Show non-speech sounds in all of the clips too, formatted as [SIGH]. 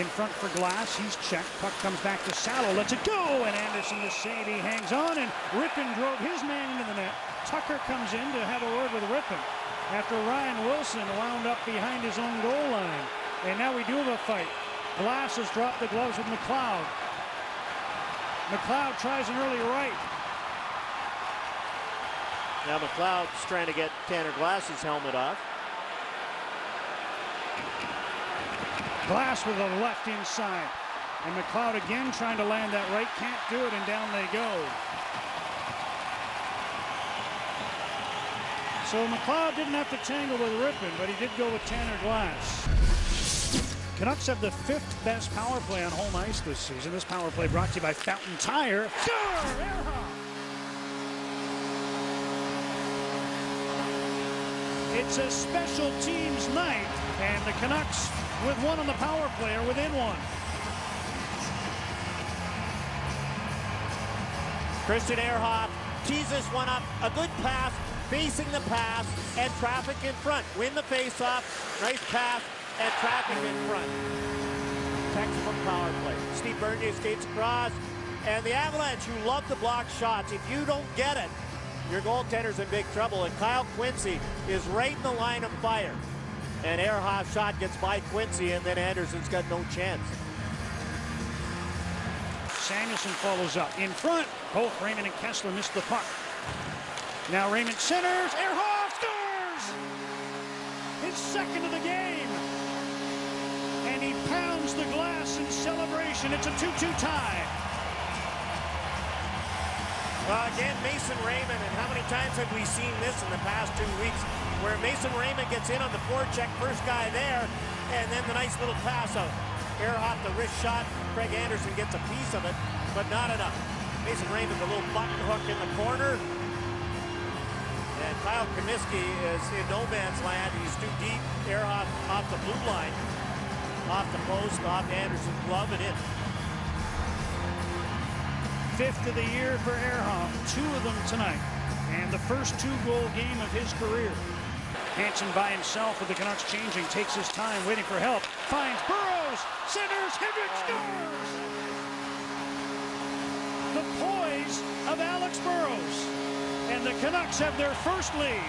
in front for Glass. He's checked. Puck comes back to Salo. Lets it go. And Anderson, the save, he hangs on. And Rypien drove his man into the net. Tucker comes in to have a word with Rypien after Ryan Wilson wound up behind his own goal line. And now we do have a fight. Glass has dropped the gloves with McLeod. McLeod tries an early right. Now McLeod's trying to get Tanner Glass's helmet off. Glass with a left inside. And McLeod again trying to land that right. Can't do it, and down they go. So McLeod didn't have to tangle with Rypien, but he did go with Tanner Glass. Canucks have the fifth best power play on home ice this season. This power play brought to you by Fountain Tire. It's a special teams night, and the Canucks with one on the power play or within one. Christian Ehrhoff teases one up. A good pass, facing the pass, and traffic in front. Win the faceoff. Nice pass, and traffic in front. Textbook power play. Steve Bernier skates across, and the Avalanche, who love to block shots, if you don't get it, your goaltender's in big trouble. And Kyle Quincey is right in the line of fire. And Ehrhoff shot gets by Quincey, and then Anderson's got no chance. Samuelsson follows up. In front, both Raymond and Kesler missed the puck. Now Raymond centers. Ehrhoff scores! His second of the game. And he pounds the glass in celebration. It's a 2-2 tie. Well, again, Mason Raymond, and how many times have we seen this in the past two weeks? where Mason Raymond gets in on the forecheck, first guy there, and then the nice little pass out. Ehrhoff the wrist shot. Craig Anderson gets a piece of it, but not enough. Mason Raymond, the little button hook in the corner. And Kyle Cumiskey is in no man's land. He's too deep. Ehrhoff off the blue line. Off the post, off Anderson's glove, and in. Fifth of the year for Ehrhoff. Two of them tonight. And the first two-goal game of his career. Hansen by himself with the Canucks changing, takes his time, waiting for help, finds Burrows, centers, Henrik scores! The poise of Alex Burrows, and the Canucks have their first lead.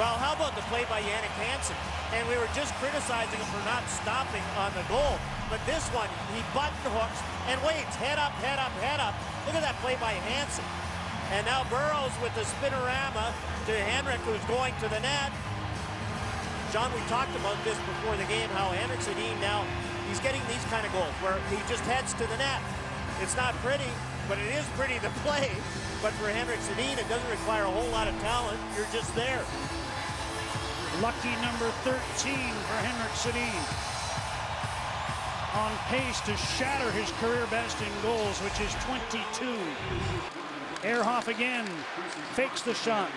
Well, how about the play by Jannik Hansen? And we were just criticizing him for not stopping on the goal. But this one, he button hooks and waits. Head up, head up, head up. Look at that play by Hansen. And now Burrows with the spinorama to Henrik, who's going to the net. John, we talked about this before the game, how Henrik Sedin now, he's getting these kind of goals where he just heads to the net. It's not pretty, but it is pretty to [LAUGHS] play. But for Henrik Sedin, it doesn't require a whole lot of talent. You're just there. Lucky number 13 for Henrik Sedin. On pace to shatter his career best in goals, which is 22. Ehrhoff again, fakes the shot.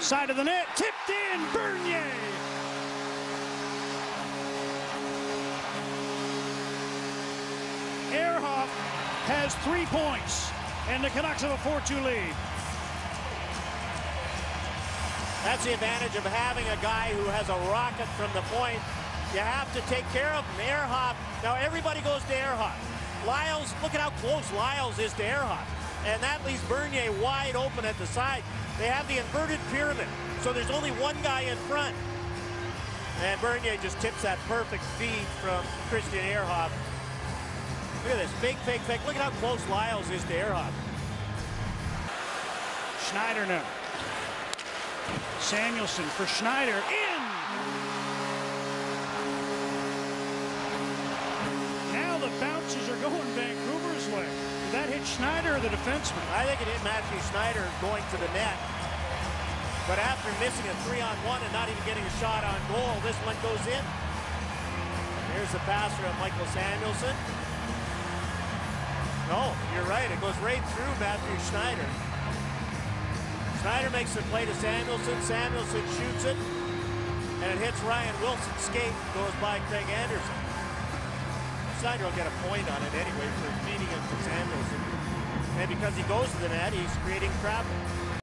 Side of the net, tipped in, Bernier. Ehrhoff has three points, and the Canucks have a 4-2 lead. That's the advantage of having a guy who has a rocket from the point. You have to take care of him. Ehrhoff, now everybody goes to Ehrhoff. Liles, look at how close Liles is to Ehrhoff and that leaves Bernier wide open at the side. They have the inverted pyramid, so there's only one guy in front. And Bernier just tips that perfect feed from Christian Ehrhoff. Look at this, big fake fake. Look at how close Liles is to Ehrhoff. Schneider now. Samuelsson for Schneider, Schneider the defenseman? I think it hit Mathieu Schneider going to the net. But after missing a three-on-one and not even getting a shot on goal, this one goes in. Here's the passer of Mikael Samuelsson. No, you're right. It goes right through Mathieu Schneider. Schneider makes the play to Samuelsson. Samuelsson shoots it, and it hits Ryan Wilson's skate, goes by Craig Anderson. Schneider will get a point on it anyway for feeding it to Samuelsson. And because he goes to the net, he's creating traffic.